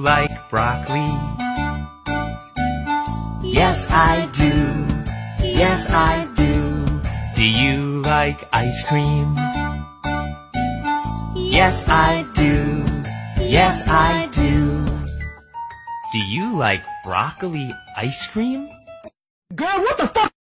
like broccoli? Yes, I do. Yes, I do. Do you like ice cream? Yes, I do. Yes, I do. Do you like broccoli ice cream? Girl, what the fuck?